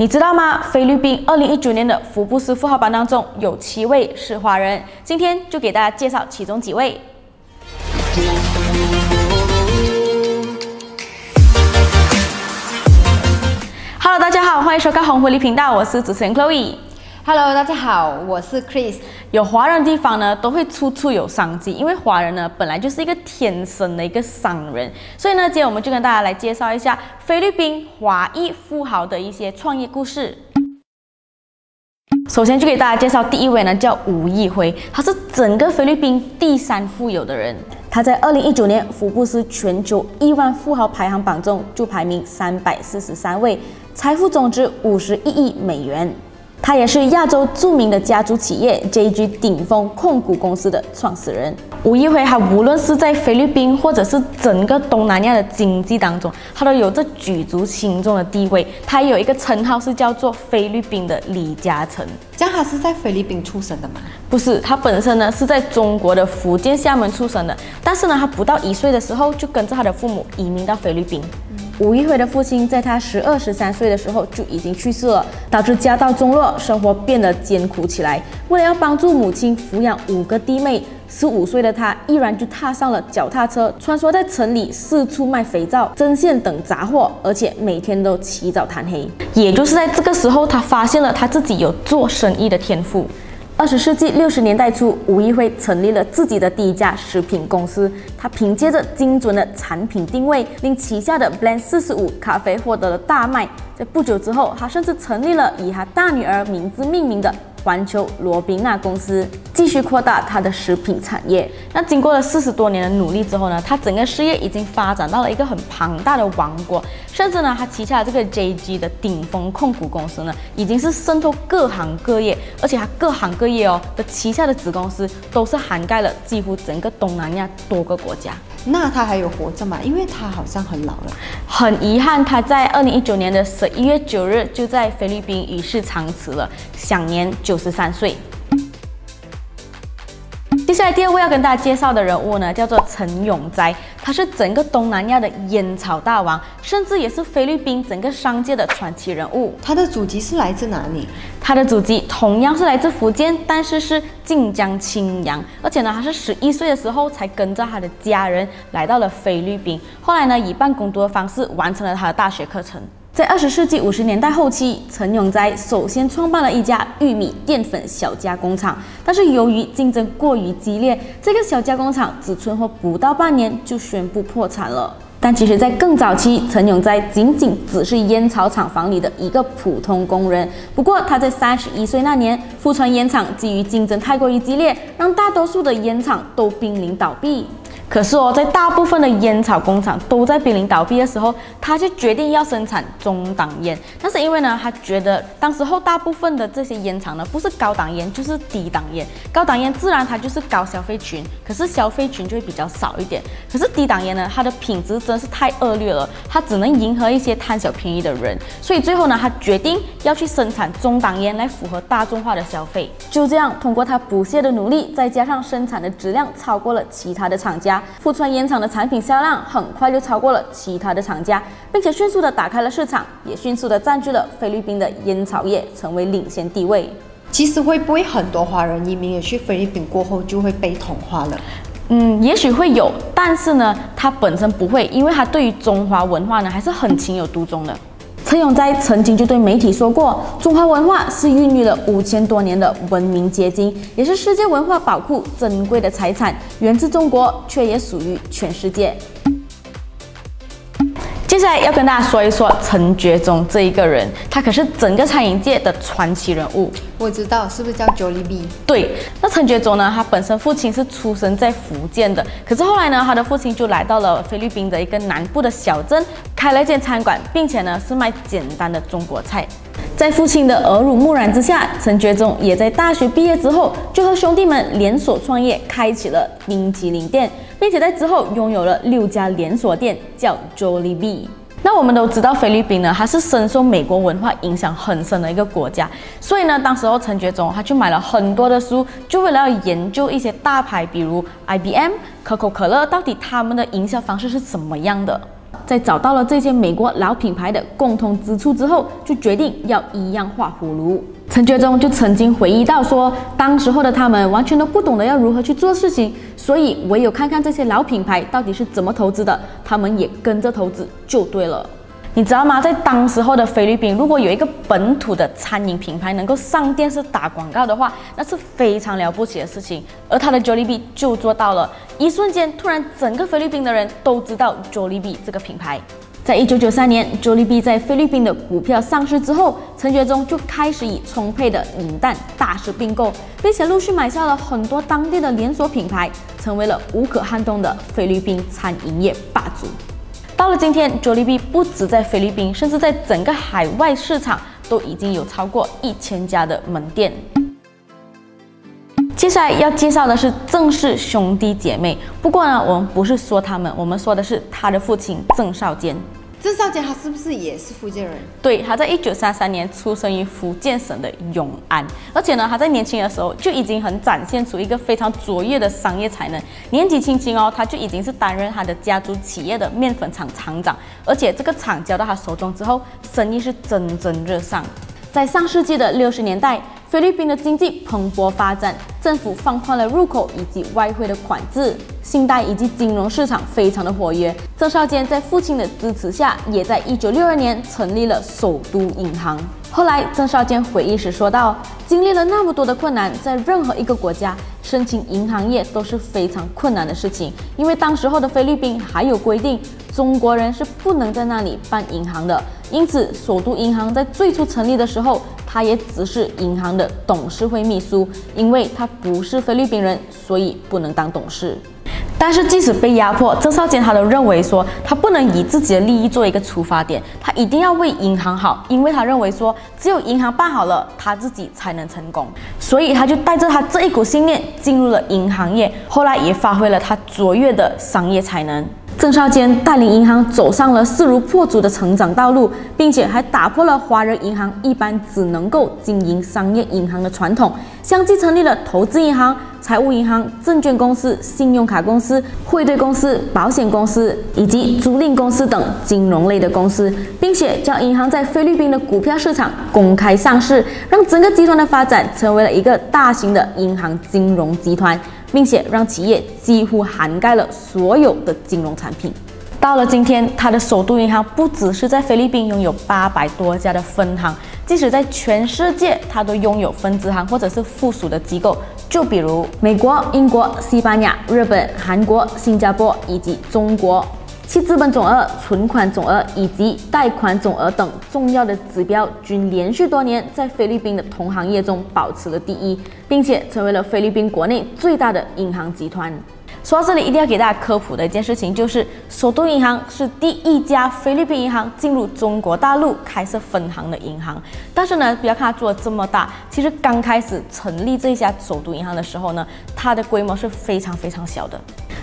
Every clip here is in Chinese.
你知道吗？菲律宾二零一九年的福布斯富豪榜当中有七位是华人，今天就给大家介绍其中几位。Hello，大家好，欢迎收看红狐狸频道，我是主持人 Chloe。Hello，大家好，我是 Chris。有华人地方呢，都会处处有商机，因为华人呢本来就是一个天生的一个商人，所以呢，今天我们就跟大家来介绍一下菲律宾华裔富豪的一些创业故事。首先就给大家介绍第一位呢，叫吴亦辉，他是整个菲律宾第三富有的人。他在二零一九年福布斯全球亿万富豪排行榜中就排名三百四十三位，财富总值五十一亿美元。他也是亚洲著名的家族企业 JG 顶峰控股公司的创始人。吴亦辉，他无论是在菲律宾或者是整个东南亚的经济当中，他都有着举足轻重的地位。他有一个称号是叫做菲律宾的李嘉诚。这样他是在菲律宾出生的吗？不是，他本身呢是在中国的福建厦门出生的，但是呢，他不到一岁的时候就跟着他的父母移民到菲律宾。吴一辉的父亲在他十二、十三岁的时候就已经去世了，导致家道中落，生活变得艰苦起来。为了要帮助母亲抚养五个弟妹，十五岁的他毅然就踏上了脚踏车，穿梭在城里，四处卖肥皂、针线等杂货，而且每天都起早贪黑。也就是在这个时候，他发现了他自己有做生意的天赋。二十世纪六十年代初，吴亦辉成立了自己的第一家食品公司。他凭借着精准的产品定位，令旗下的 Blend 四十五咖啡获得了大卖。在不久之后，他甚至成立了以他大女儿名字命名的。环球罗宾纳公司继续扩大它的食品产业。那经过了四十多年的努力之后呢，它整个事业已经发展到了一个很庞大的王国，甚至呢，它旗下的这个 JG 的顶峰控股公司呢，已经是渗透各行各业，而且它各行各业哦的旗下的子公司都是涵盖了几乎整个东南亚多个国家。那他还有活着吗？因为他好像很老了。很遗憾，他在二零一九年的十一月九日就在菲律宾与世长辞了，享年九十三岁。接下来第二位要跟大家介绍的人物呢，叫做陈永斋，他是整个东南亚的烟草大王，甚至也是菲律宾整个商界的传奇人物。他的祖籍是来自哪里？他的祖籍同样是来自福建，但是是晋江青阳，而且呢，他是十一岁的时候才跟着他的家人来到了菲律宾，后来呢，以半工读的方式完成了他的大学课程。在二十世纪五十年代后期，陈永斋首先创办了一家玉米淀粉小加工厂，但是由于竞争过于激烈，这个小加工厂只存活不到半年就宣布破产了。但其实，在更早期，陈永斋仅仅只是烟草厂房里的一个普通工人。不过，他在三十一岁那年，富川烟厂基于竞争太过于激烈，让大多数的烟厂都濒临倒闭。可是哦，在大部分的烟草工厂都在濒临倒闭的时候，他就决定要生产中档烟。但是因为呢，他觉得当时候大部分的这些烟厂呢，不是高档烟就是低档烟。高档烟自然它就是高消费群，可是消费群就会比较少一点。可是低档烟呢，它的品质真是太恶劣了，它只能迎合一些贪小便宜的人。所以最后呢，他决定要去生产中档烟来符合大众化的消费。就这样，通过他不懈的努力，再加上生产的质量超过了其他的厂家。富川烟厂的产品销量很快就超过了其他的厂家，并且迅速的打开了市场，也迅速的占据了菲律宾的烟草业，成为领先地位。其实会不会很多华人移民也去菲律宾过后就会被同化了？嗯，也许会有，但是呢，他本身不会，因为他对于中华文化呢还是很情有独钟的。陈永斋曾经就对媒体说过：“中华文化是孕育了五千多年的文明结晶，也是世界文化宝库珍贵的财产，源自中国，却也属于全世界。”接下来要跟大家说一说陈觉宗这一个人，他可是整个餐饮界的传奇人物。我知道，是不是叫 Jollibee？对，那陈觉忠呢？他本身父亲是出生在福建的，可是后来呢，他的父亲就来到了菲律宾的一个南部的小镇，开了一间餐馆，并且呢是卖简单的中国菜。在父亲的耳濡目染之下，陈觉忠也在大学毕业之后，就和兄弟们连锁创业，开启了冰淇淋店，并且在之后拥有了六家连锁店，叫 Jollibee。那我们都知道，菲律宾呢，它是深受美国文化影响很深的一个国家，所以呢，当时候陈觉总他去买了很多的书，就为了要研究一些大牌，比如 IBM、可口可乐，到底他们的营销方式是怎么样的。在找到了这些美国老品牌的共同之处之后，就决定要一样化葫芦。陈觉忠就曾经回忆到说，当时候的他们完全都不懂得要如何去做事情，所以唯有看看这些老品牌到底是怎么投资的，他们也跟着投资就对了。你知道吗？在当时候的菲律宾，如果有一个本土的餐饮品牌能够上电视打广告的话，那是非常了不起的事情。而他的 Jollibee 就做到了，一瞬间，突然整个菲律宾的人都知道 Jollibee 这个品牌。在一九九三年，Jollibee 在菲律宾的股票上市之后，陈觉忠就开始以充沛的银弹大肆并购，并且陆续买下了很多当地的连锁品牌，成为了无可撼动的菲律宾餐饮业霸主。到了今天，Jollibee 不止在菲律宾，甚至在整个海外市场都已经有超过一千家的门店。接下来要介绍的是郑氏兄弟姐妹，不过呢，我们不是说他们，我们说的是他的父亲郑少坚。郑少坚他是不是也是福建人？对，他在一九三三年出生于福建省的永安，而且呢，他在年轻的时候就已经很展现出一个非常卓越的商业才能。年纪轻轻哦，他就已经是担任他的家族企业的面粉厂厂长，而且这个厂交到他手中之后，生意是蒸蒸日上。在上世纪的六十年代。菲律宾的经济蓬勃发展，政府放宽了入口以及外汇的管制，信贷以及金融市场非常的活跃。郑少坚在父亲的支持下，也在一九六二年成立了首都银行。后来，郑少坚回忆时说道：“经历了那么多的困难，在任何一个国家申请银行业都是非常困难的事情，因为当时候的菲律宾还有规定，中国人是不能在那里办银行的。因此，首都银行在最初成立的时候。”他也只是银行的董事会秘书，因为他不是菲律宾人，所以不能当董事。但是即使被压迫，郑少坚他都认为说，他不能以自己的利益做一个出发点，他一定要为银行好，因为他认为说，只有银行办好了，他自己才能成功。所以他就带着他这一股信念进入了银行业，后来也发挥了他卓越的商业才能。郑少坚带领银行走上了势如破竹的成长道路，并且还打破了华人银行一般只能够经营商业银行的传统，相继成立了投资银行、财务银行、证券公司、信用卡公司、汇兑公司、保险公司以及租赁公司等金融类的公司，并且将银行在菲律宾的股票市场公开上市，让整个集团的发展成为了一个大型的银行金融集团。并且让企业几乎涵盖了所有的金融产品。到了今天，它的首都银行不只是在菲律宾拥有八百多家的分行，即使在全世界，它都拥有分支行或者是附属的机构。就比如美国、英国、西班牙、日本、韩国、新加坡以及中国。其资本总额、存款总额以及贷款总额等重要的指标均连续多年在菲律宾的同行业中保持了第一，并且成为了菲律宾国内最大的银行集团。说到这里，一定要给大家科普的一件事情，就是首都银行是第一家菲律宾银行进入中国大陆开设分行的银行。但是呢，不要看它做的这么大，其实刚开始成立这家首都银行的时候呢，它的规模是非常非常小的。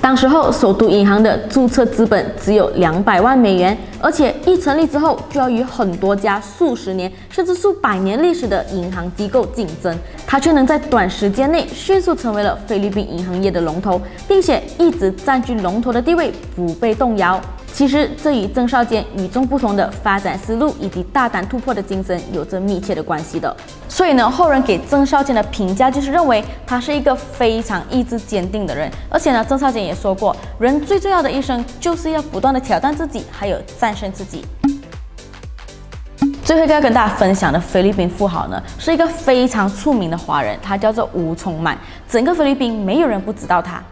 当时候，首都银行的注册资本只有两百万美元，而且一成立之后就要与很多家数十年甚至数百年历史的银行机构竞争，它却能在短时间内迅速成为了菲律宾银行业的龙头，并且一直占据龙头的地位，不被动摇。其实这与郑少坚与众不同的发展思路以及大胆突破的精神有着密切的关系的。所以呢，后人给郑少坚的评价就是认为他是一个非常意志坚定的人。而且呢，郑少坚也说过，人最重要的一生就是要不断的挑战自己，还有战胜自己。最后一个要跟大家分享的菲律宾富豪呢，是一个非常出名的华人，他叫做吴聪满。整个菲律宾没有人不知道他。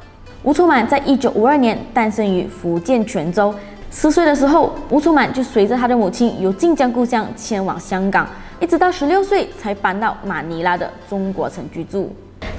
吴聪满在一九五二年诞生于福建泉州。四岁的时候，吴楚满就随着他的母亲由晋江故乡迁往香港，一直到十六岁才搬到马尼拉的中国城居住。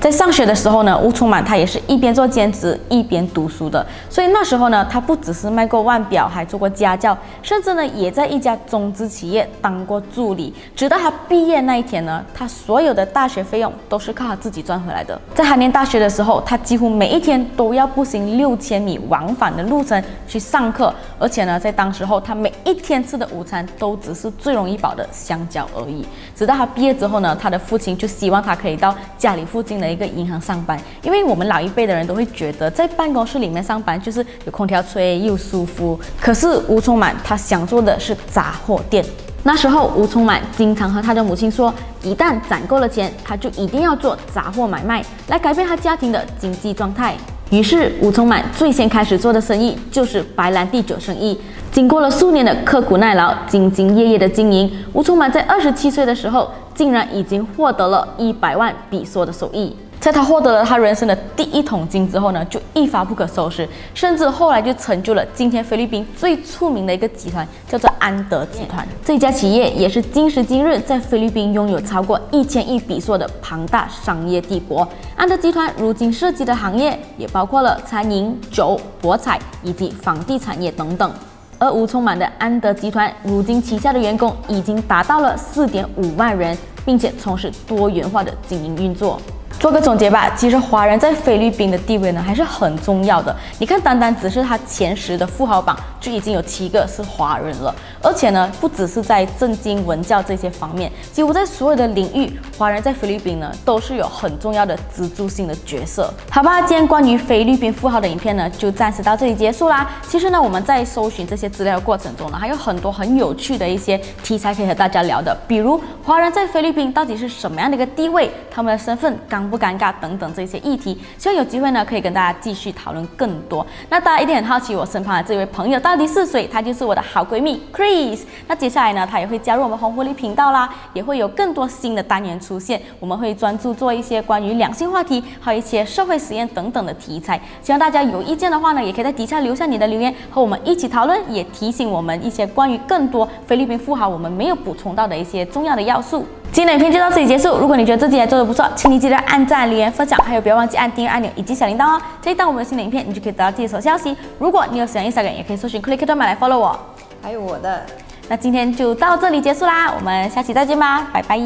在上学的时候呢，吴楚满他也是一边做兼职一边读书的，所以那时候呢，他不只是卖过腕表，还做过家教，甚至呢，也在一家中资企业当过助理。直到他毕业那一天呢，他所有的大学费用都是靠他自己赚回来的。在还念大学的时候，他几乎每一天都要步行六千米往返的路程去上课，而且呢，在当时候，他每一天吃的午餐都只是最容易饱的香蕉而已。直到他毕业之后呢，他的父亲就希望他可以到家里附近的。一个银行上班，因为我们老一辈的人都会觉得在办公室里面上班就是有空调吹又舒服。可是吴聪满他想做的是杂货店。那时候吴聪满经常和他的母亲说，一旦攒够了钱，他就一定要做杂货买卖，来改变他家庭的经济状态。于是吴聪满最先开始做的生意就是白兰地酒生意。经过了数年的刻苦耐劳、兢兢业业的经营，吴聪满在二十七岁的时候，竟然已经获得了一百万比索的收益。在他获得了他人生的第一桶金之后呢，就一发不可收拾，甚至后来就成就了今天菲律宾最出名的一个集团，叫做安德集团。这家企业也是今时今日在菲律宾拥有超过一千亿比索的庞大商业帝国。安德集团如今涉及的行业也包括了餐饮、酒、博彩以及房地产业等等。而吴聪满的安德集团如今旗下的员工已经达到了四点五万人，并且从事多元化的经营运作。做个总结吧，其实华人在菲律宾的地位呢还是很重要的。你看，单单只是他前十的富豪榜就已经有七个是华人了，而且呢，不只是在政经文教这些方面，几乎在所有的领域，华人在菲律宾呢都是有很重要的支柱性的角色。好吧，今天关于菲律宾富豪的影片呢就暂时到这里结束啦。其实呢，我们在搜寻这些资料的过程中呢，还有很多很有趣的一些题材可以和大家聊的，比如华人在菲律宾到底是什么样的一个地位，他们的身份刚。不尴尬等等这些议题，希望有机会呢可以跟大家继续讨论更多。那大家一定很好奇我身旁的这位朋友到底是谁？她就是我的好闺蜜 Chris。那接下来呢，她也会加入我们红狐狸频道啦，也会有更多新的单元出现。我们会专注做一些关于两性话题，还有一些社会实验等等的题材。希望大家有意见的话呢，也可以在底下留下你的留言，和我们一起讨论，也提醒我们一些关于更多菲律宾富豪我们没有补充到的一些重要的要素。今天的影片就到这里结束。如果你觉得这集做的不错，请你记得按赞、留言、分享，还有不要忘记按订阅按钮以及小铃铛哦。这一档我们的新的影片，你就可以得到第一手消息。如果你有喜欢 Instagram，也可以搜寻 Click 买来 follow 我。还有我的。那今天就到这里结束啦，我们下期再见吧，拜拜。